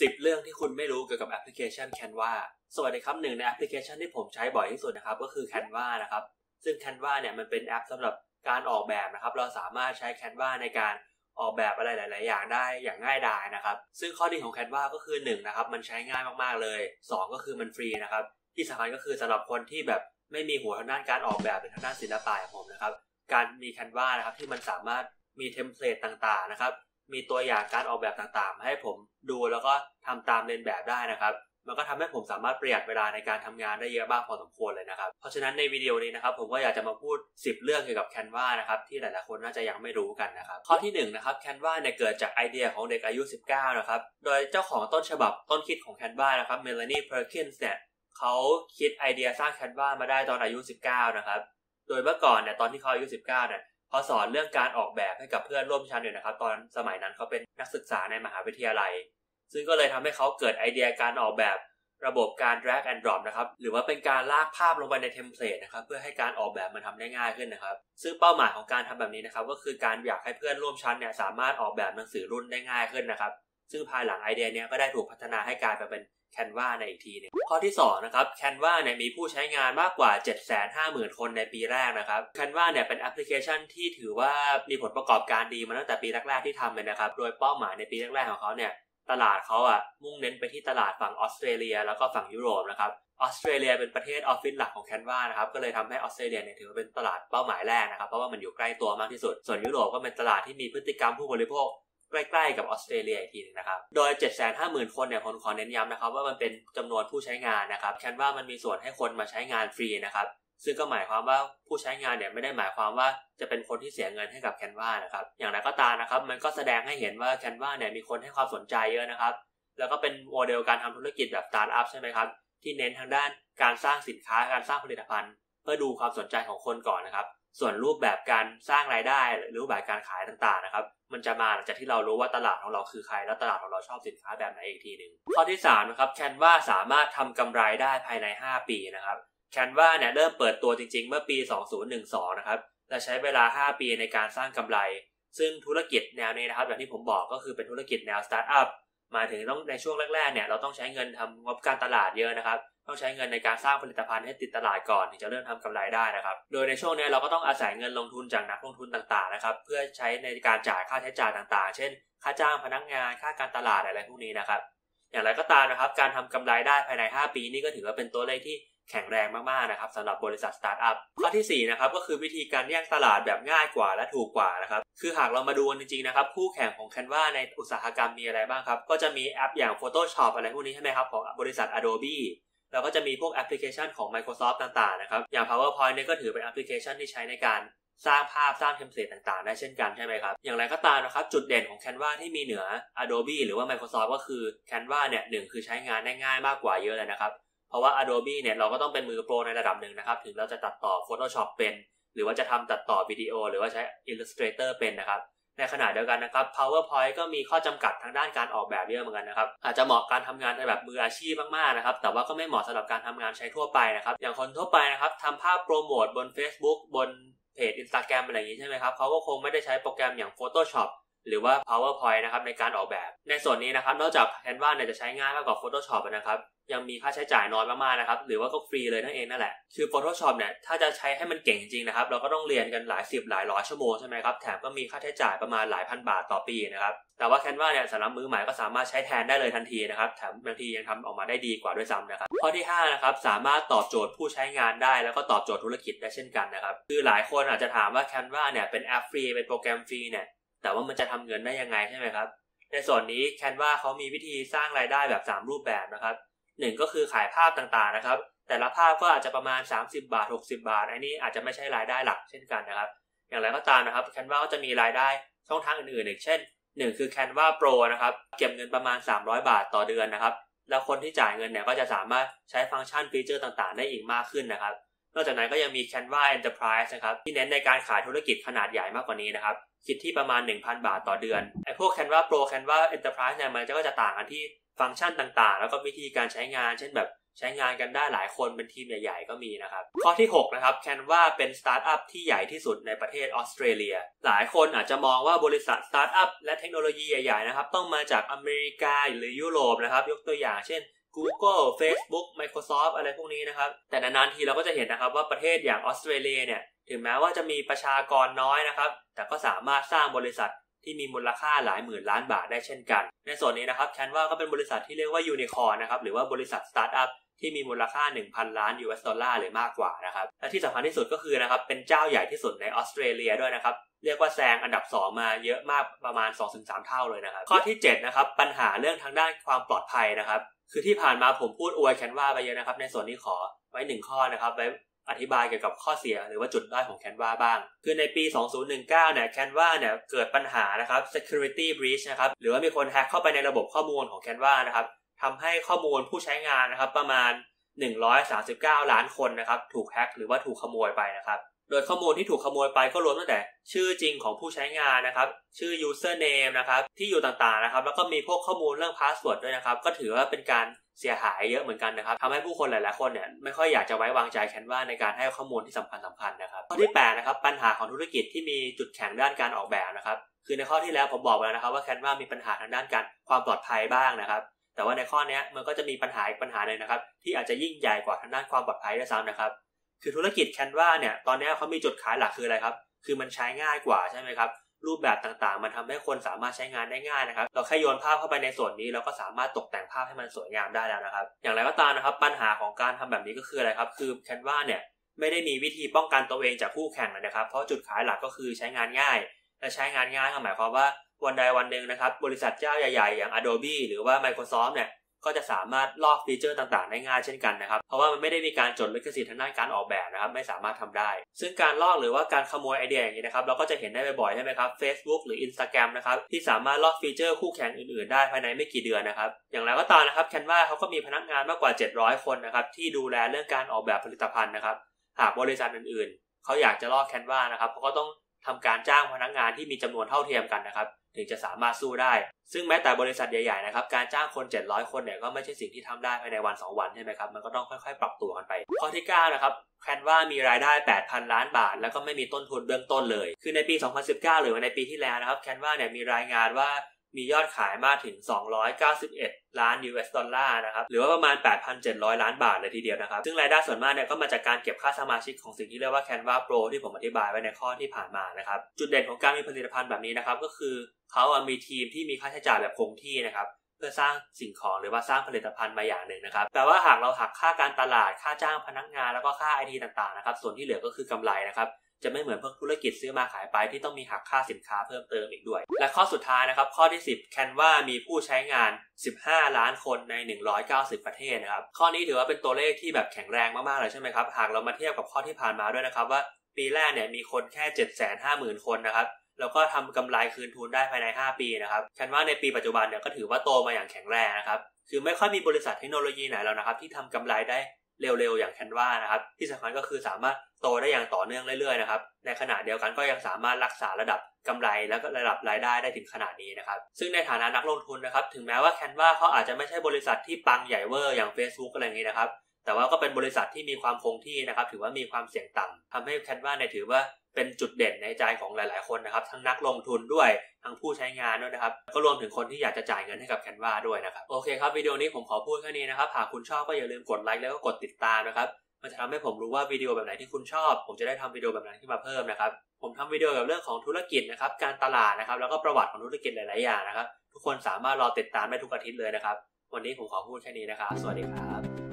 10 เรื่องที่คุณไม่รู้เกี่ยวกับแอปพลิเคชัน Canva สวัสดีครับหนึ่งในแอปพลิเคชันที่ผมใช้บ่อยที่สุดนะครับก็คือ Canva นะครับ ซึ่ง Canva เนี่ยมันเป็นแอปสำหรับการออกแบบนะครับ เราสามารถใช้ Canva ในการออกแบบอะไรหลาย ๆ อย่างได้อย่างง่ายดายนะครับ ซึ่งข้อดีของ Canva ก็คือ1นะครับมันใช้ง่ายมาก ๆ เลย 2 ก็คือมันฟรีนะครับ ที่สำคัญก็คือสำหรับคนที่แบบไม่มีหัวทางด้านการออกแบบเป็นทางด้านศิลปะอย่างผมนะครับ การมี Canva นะครับที่มันสามารถมีเทมเพลตต่าง ๆ นะครับ มีตัวอย่างการออกแบบต่างๆ ให้ผมดูแล้วก็ทำตามเลียนแบบได้นะครับ มันก็ทำให้ผมสามารถประหยัดเวลาในการทำงานได้เยอะมากพอสมควรเลยนะครับ เพราะฉะนั้นในวิดีโอนี้นะครับผมก็อยากจะมาพูด 10 เรื่องเกี่ยวกับ Canva นะครับที่หลายๆคนน่าจะยังไม่รู้กันนะครับ ข้อที่1นะครับ Canva เนี่ยเกิดจากไอเดียของเด็กอายุ 19 นะครับ โดยเจ้าของต้นฉบับต้นคิดของ Canva นะครับเมลานีเพอร์คินส์เนี่ยเขาคิดไอเดียสร้าง Canva มาได้ตอนอายุ 19 นะครับ โดยเมื่อก่อนเนี่ยตอนที่เขาอายุ 19 เนี่ย เขาสอนเรื่องการออกแบบให้กับเพื่อนร่วมชั้นอยู่นะครับ ตอนสมัยนั้นเขาเป็นนักศึกษาในมหาวิทยาลัย ซึ่งก็เลยทำให้เขาเกิดไอเดียการออกแบบระบบการ drag and drop นะครับ หรือว่าเป็นการลากภาพลงไปในเทมเพลตนะครับ เพื่อให้การออกแบบมันทำได้ง่ายขึ้นนะครับ ซึ่งเป้าหมายของการทำแบบนี้นะครับ ก็คือการอยากให้เพื่อนร่วมชั้นเนี่ยสามารถออกแบบหนังสือรุ่นได้ง่ายขึ้นนะครับ ซึ่งภายหลังไอเดียเนี้ยก็ได้ถูกพัฒนาให้กลายไปเป็น Canva ในอีกทีนึงข้อที่2นะครับ Canva เนี่ยมีผู้ใช้งานมากกว่า 750,000 คนในปีแรกนะครับ Canva เนี่ยเป็นแอปพลิเคชันที่ถือว่ามีผลประกอบการดีมาตั้งแต่ปีแรกๆที่ทำเลยนะครับ โดยเป้าหมายในปีแรกๆของเขาเนี่ยตลาดเขาอะมุ่งเน้นไปที่ตลาดฝั่งออสเตรเลีย แล้วก็ฝั่งยุโรปนะครับออสเตรเลียเป็นประเทศออฟฟิศหลักของ Canva นะครับก็เลยทำให้ออสเตรเลียเนี่ยถือว่าเป็นตลาดเป้าหมายแรกนะครับเพราะว่ามันอยู่ใกล้ตัวมากที่สุด ส่วนยุโรปก็เป็นตลาดที่มีพฤติกรรมผู้บริโภค ใกล้ๆกับออสเตรเลียอีกทีนึงนะครับ โดย 750,000 คนเนี่ยผมขอเน้นย้ำนะครับว่ามันเป็นจำนวนผู้ใช้งานนะครับ Canva มันมีส่วนให้คนมาใช้งานฟรีนะครับซึ่งก็หมายความว่าผู้ใช้งานเนี่ยไม่ได้หมายความว่าจะเป็นคนที่เสียเงินให้กับ Canva นะครับ อย่างไรก็ตามนะครับ มันก็แสดงให้เห็นว่า Canva เนี่ยมีคนให้ความสนใจเยอะนะครับ แล้วก็เป็นโมเดลการทำธุรกิจแบบสตาร์ทอัพใช่ไหมครับ ที่เน้นทางด้านการสร้างสินค้าการสร้างผลิตภัณฑ์ เพื่อดูความสนใจของคนก่อนนะครับ ส่วนรูปแบบการสร้างรายได้หรือรูปแบบการขายต่างๆนะครับ มันจะมาหลังจากที่เรารู้ว่าตลาดของเราคือใคร แล้วตลาดของเราชอบสินค้าแบบไหนอีกทีหนึ่งข้อที่3นะครับ Canva สามารถทำกำไรได้ภายใน 5 ปีนะครับ Canva เนี่ยเริ่มเปิดตัวจริง ๆ เมื่อปี 2012 นะครับและใช้เวลา 5 ปีในการสร้างกำไร ซึ่งธุรกิจแนวนี้นะครับอย่างที่ผมบอกก็คือเป็นธุรกิจแนวสตาร์ทอัพมาถึงต้องในช่วงแรกๆเนี่ยเราต้องใช้เงินทำงบการตลาดเยอะนะครับ ต้องใช้เงินในการสร้างผลิตภัณฑ์ให้ติดตลาดก่อนถึงจะเริ่มทำกำไรได้นะครับ โดยในช่วงนี้เราก็ต้องอาศัยเงินลงทุนจากนักลงทุนต่างๆนะครับ เพื่อใช้ในการจ่ายค่าใช้จ่ายต่างๆ เช่น ค่าจ้างพนักงาน ค่าการตลาดอะไรพวกนี้นะครับ อย่างไรก็ตามนะครับ การทำกำไรได้ภายใน 5 ปีนี่ก็ถือว่าเป็นตัวเลขที่แข็งแรงมากๆนะครับสำหรับบริษัทสตาร์ทอัพข้อที่4นะครับก็คือวิธีการแย่งตลาดแบบง่ายกว่าและถูกกว่านะครับคือหากเรามาดูจริงๆนะครับคู่แข่งของ Canva ในอุตสาหกรรมมีอะไรบ้างครับก็จะมีแอปอย่าง Photoshop อะไรพวกนี้ใช่ไหมครับของบริษัท Adobe แล้วก็จะมีพวกแอปพลิเคชันของ Microsoft ต่างๆนะครับ อย่าง PowerPoint เนี่ยก็ถือเป็นแอปพลิเคชันที่ใช้ในการสร้างภาพสร้างเทมเพลตต่างๆ ได้เช่นกันใช่ไหมครับ อย่างไรก็ตามนะครับ จุดเด่นของ Canva ที่มีเหนือ Adobe หรือว่า Microsoft ก็คือ Canva เนี่ยหนึ่งคือใช้งานได้ง่ายมากกว่าเยอะเลยนะครับ เพราะว่า Adobe เนี่ยเราก็ต้องเป็นมือโปรในระดับหนึ่งนะครับ ถึงเราจะตัดต่อ Photoshop เป็น หรือว่าจะทำตัดต่อวิดีโอ หรือว่าใช้ Illustrator เป็นนะครับ ในขณะเดียวกันนะครับ PowerPoint ก็มีข้อจำกัดทางด้านการออกแบบเยอะเหมือนกันนะครับ อาจจะเหมาะการทำงานในแบบมืออาชีพมากๆนะครับ แต่ว่าก็ไม่เหมาะสำหรับการทำงานใช้ทั่วไปนะครับ อย่างคนทั่วไปนะครับทำภาพโปรโมทบน Facebook บนเพจ Instagram อะไรอย่างนี้ใช่ไหมครับเขาก็คงไม่ได้ใช้โปรแกรมอย่าง Photoshop หรือว่า PowerPoint นะครับในการออกแบบ ในส่วนนี้นะครับนอกจาก Canva เนี่ยจะใช้ง่ายมากกว่า Photoshop นะครับยังมีค่าใช้จ่ายน้อยมากๆนะครับหรือว่าก็ฟรีเลยนั่นเองนั่นแหละ คือ Photoshop เนี่ยถ้าจะใช้ให้มันเก่งจริงนะครับเราก็ต้องเรียนกันหลายสิบหลายร้อยชั่วโมงใช่ไหมครับแถมก็มีค่าใช้จ่ายประมาณหลายพันบาทต่อปีนะครับแต่ว่า Canva เนี่ยสำหรับมือใหม่ก็สามารถใช้แทนได้เลยทันทีนะครับแถมบางทียังทำออกมาได้ดีกว่าด้วยซ้ำนะครับข้อที่5นะครับสามารถตอบโจทย์ผู้ใช้งานได้ แล้วก็ตอบโจทย์ธุรกิจได้เช่นกันนะครับคือหลายคนอาจจะถามว่า Canva เนี่ยเป็นแอปฟรีเป็นโปรแกรมฟรีเนี่ย แต่ว่ามันจะทำเงินได้ยังไงใช่ไหมครับ ในส่วนนี้ Canva เขามีวิธีสร้างรายได้แบบ 3 รูปแบบนะครับหนึ่งก็คือขายภาพต่างๆนะครับ แต่ละภาพก็อาจจะประมาณ 30 บาท 60 บาท อันนี้อาจจะไม่ใช่รายได้หลักเช่นกันนะครับ อย่างไรก็ตามนะครับ Canva ก็จะมีรายได้ช่องทางอื่นๆอีกเช่น 1 คือ Canva Pro นะครับ เก็บเงินประมาณ 300 บาทต่อเดือนนะครับ แล้วคนที่จ่ายเงินเนี่ยก็จะสามารถใช้ฟังก์ชันฟีเจอร์ต่างๆ ได้อีกมากขึ้นนะครับ นอกจากนั้นก็ยังมี Canva Enterprise นะครับที่เน้นในการขายธุรกิจขนาดใหญ่มากกว่านี้นะครับคิดที่ประมาณ 1,000 บาทต่อเดือนไอ้พวก Canva Pro Canva Enterprise เนี่ยมันก็จะต่างกันที่ฟังก์ชันต่างๆ แล้วก็วิธีการใช้งาน เช่นแบบใช้งานกันได้หลายคนเป็นทีมใหญ่ๆ ก็มีนะครับ ข้อที่ 6 นะครับ Canva เป็นสตาร์ทอัพที่ใหญ่ที่สุดในประเทศออสเตรเลีย หลายคนอาจจะมองว่าบริษัทสตาร์ทอัพและเทคโนโลยีใหญ่ๆ นะครับ ต้องมาจากอเมริกาหรือยุโรปนะครับ ยกตัวอย่างเช่น Google Facebook Microsoft อะไรพวกนี้นะครับ แต่นานๆทีเราก็จะเห็นนะครับว่าประเทศอย่างออสเตรเลียเนี่ย ถึงแม้ว่าจะมีประชากรน้อยนะครับ แต่ก็สามารถสร้างบริษัทที่มีมูลค่าหลายหมื่นล้านบาทได้เช่นกัน ในส่วนนี้นะครับ Canva ก็เป็นบริษัทที่เรียกว่ายูนิคอร์นะครับ หรือว่าบริษัทสตาร์ทอัพที่มีมูลค่า 1,000 ล้าน US ดอลลาร์หรือมากกว่านะครับ และที่สำคัญที่สุดก็คือนะครับ เป็นเจ้าใหญ่ที่สุดในออสเตรเลียด้วยนะครับ เรียกว่าแซงอันดับ 2 มาเยอะมากประมาณ 2-3 เท่าเลยนะครับ ข้อที่ 7 นะครับ ปัญหาเรื่องทางด้านความปลอดภัยนะครับ คือที่ผ่านมาผมพูดอวย Canva ไปเยอะนะครับ ในส่วนนี้ขอไว้หนึ่งข้อนะครับไว้อธิบายเกี่ยวกับข้อเสียหรือว่าจุดด้อยของ Canva บ้าง คือในปี 2019 เนี่ย Canva เนี่ยเกิดปัญหานะครับ security breach นะครับ หรือว่ามีคนแฮ็กเข้าไปในระบบข้อมูลของ Canva นะครับทำให้ข้อมูลผู้ใช้งานนะครับประมาณ 139 ล้านคนนะครับ ถูกแฮ็กหรือว่าถูกขโมยไปนะครับ โดยข้อมูลที่ถูกขโมยไปก็รวมตั้งแต่ ชื่อจริงของผู้ใช้งานนะครับ ชื่อ username นะครับ ที่อยู่ต่างๆนะครับ แล้วก็มีพวกข้อมูลเรื่อง password ด้วยนะครับ ก็ถือว่าเป็นการเสียหายเยอะเหมือนกันนะครับทำให้ผู้คนหลายๆคนเนี่ยไม่ค่อยอยากจะไว้วางใจแคนวาในการให้ข้อมูลที่สำคัญสำคัญนะครับ ข้อที่8นะครับปัญหาของธุรกิจที่มีจุดแข็งด้านการออกแบบนะครับ คือในข้อที่แล้วผมบอกไปแล้วนะครับว่าแคนวามีปัญหาทางด้านการความปลอดภัยบ้างนะครับ แต่ว่าในข้อนี้มันก็จะมีปัญหาอีกปัญหาหนึ่งนะครับ ที่อาจจะยิ่งใหญ่กว่าทางด้านความปลอดภัยด้วยซ้ำนะครับ คือธุรกิจแคนวาเนี่ยตอนนี้เขามีจุดขายหลักคืออะไรครับ คือมันใช้ง่ายกว่าใช่ไหมครับ รูปแบบต่างๆ มันทำให้คนสามารถใช้งานได้ง่ายนะครับ เราแค่โยนภาพเข้าไปในส่วนนี้เราก็สามารถตกแต่งภาพให้มันสวยงามได้แล้วนะครับ อย่างไรก็ตามนะครับ ปัญหาของการทำแบบนี้ก็คืออะไรครับ คือแคนวาเนี่ยไม่ได้มีวิธีป้องกันตัวเองจากคู่แข่งนะครับ เพราะจุดขายหลักก็คือใช้งานง่าย และใช้งานง่ายก็หมายความว่าวันใดวันหนึ่งนะครับ บริษัทเจ้าใหญ่ๆ อย่าง Adobe หรือว่า Microsoft เนี่ย ก็จะสามารถลอกฟีเจอร์ต่างๆ ได้ง่ายเช่นกันนะครับ เพราะว่ามันไม่ได้มีการจดลิขสิทธิ์ทางด้านการออกแบบนะครับ ไม่สามารถทำได้ ซึ่งการลอกหรือว่าการขโมยไอเดียอย่างนี้นะครับ เราก็จะเห็นได้บ่อยๆ ใช่ไหมครับ Facebook หรือ Instagram นะครับ ที่สามารถลอกฟีเจอร์คู่แข่งอื่นๆ ได้ภายในไม่กี่เดือนนะครับ อย่างไรก็ตามนะครับ Canva เขาก็มีพนักงานมากกว่า 700 คนนะครับ ที่ดูแลเรื่องการออกแบบผลิตภัณฑ์นะครับ หากบริษัทอื่นๆ เขาอยากจะลอก Canva นะครับเขาก็ต้องทำการจ้างพนักงานที่มีจำนวนเท่าเทียมกันนะครับ ถึงจะสามารถสู้ได้ ซึ่งแม้แต่บริษัทใหญ่ๆนะครับการจ้างคน 700 คนเนี่ยก็ไม่ใช่สิ่งที่ทำได้ภายในวัน 2 วันใช่ไหมครับมันก็ต้องค่อยๆ ปรับตัวกันไปข้อที่9นะครับแคนวามีรายได้ 8,000 ล้านบาท แล้วก็ไม่มีต้นทุนเบื้องต้นเลย คือในปี 2019 หรือในปีที่แล้วนะครับแคนวาเนี่ยมีรายงานว่า มียอดขายมากถึง 291 ล้าน US ดอลลาร์นะครับ หรือว่าประมาณ 8,700 ล้านบาทเลยทีเดียวนะครับ ซึ่งรายได้ส่วนมากเนี่ยก็มาจากการเก็บค่าสมาชิกของสิ่งที่เรียกว่า Canva Pro ที่ผมอธิบายไว้ในข้อที่ผ่านมานะครับ จุดเด่นของการมีผลิตภัณฑ์แบบนี้นะครับ ก็คือเขามีทีมที่มีค่าใช้จ่ายแบบคงที่นะครับเพื่อสร้างสิ่งของหรือว่าสร้างผลิตภัณฑ์มาอย่างหนึ่งนะครับแต่ว่าหากเราหักค่าการตลาดค่าจ้างพนักงานแล้วก็ค่าไอทีต่างๆนะครับส่วนที่เหลือก็คือกำไรนะครับจะไม่เหมือนพวกธุรกิจซื้อมาขายไปที่ต้องมีหักค่าสินค้าเพิ่มเติมอีกด้วย และข้อสุดท้ายนะครับ ข้อที่ 10 Canva มีผู้ใช้งาน 15 ล้านคนใน 190 ประเทศนะครับ ข้อนี้ถือว่าเป็นตัวเลขที่แบบแข็งแรงมากๆเลยใช่ไหมครับ หากเรามาเทียบกับข้อที่ผ่านมาด้วยนะครับว่า ปีแรกเนี่ยมีคนแค่ 750,000 คนนะครับแล้วก็ทำกำไรคืนทุนได้ภายใน 5 ปีนะครับแคนว่าในปีปัจจุบันเนี่ยก็ถือว่าโตมาอย่างแข็งแรงนะครับ คือไม่ค่อยมีบริษัทเทคโนโลยีไหนแล้วนะครับ ที่ทำกำไรได้ เร็วๆ อย่างแคนวานะครับ ที่สำคัญก็คือสามารถโตได้อย่างต่อเนื่องเรื่อยๆนะครับ ในขณะเดียวกันก็ยังสามารถรักษาระดับกำไรแล้วก็ระดับรายได้ได้ถึงขนาดนี้นะครับ ซึ่งในฐานะนักลงทุนนะครับ ถึงแม้ว่าแคนวาเขาอาจจะไม่ใช่บริษัทที่ปังใหญ่เวอร์อย่าง Facebook อะไรอย่างนี้นะครับ แต่ว่าก็เป็นบริษัทที่มีความคงที่นะครับ ถือว่ามีความเสี่ยงต่ำทำให้แคนวาเนี่ยถือว่า เป็นจุดเด่นในใจของหลาย ๆ คนนะครับ ทั้งนักลงทุนด้วย ทั้งผู้ใช้งานด้วยนะครับ ก็รวมถึงคนที่อยากจะจ่ายเงินให้กับแคนวาด้วยนะครับ โอเคครับวิดีโอนี้ผมขอพูดแค่นี้นะครับ หากคุณชอบก็อย่าลืมกดไลค์แล้วก็กดติดตามนะครับ มันจะทำให้ผมรู้ว่าวิดีโอแบบไหนที่คุณชอบ ผมจะได้ทำวิดีโอแบบนั้นขึ้นมาเพิ่มนะครับ ผมทำวิดีโอกับเรื่องของธุรกิจนะครับ การตลาดนะครับ แล้วก็ประวัติของธุรกิจหลาย ๆ อย่างนะครับ ทุกคนสามารถรอติดตามได้ทุกอาทิตย์เลยนะครับ วันนี้ผมขอพูดแค่นี้นะครับ สวัสดีครับ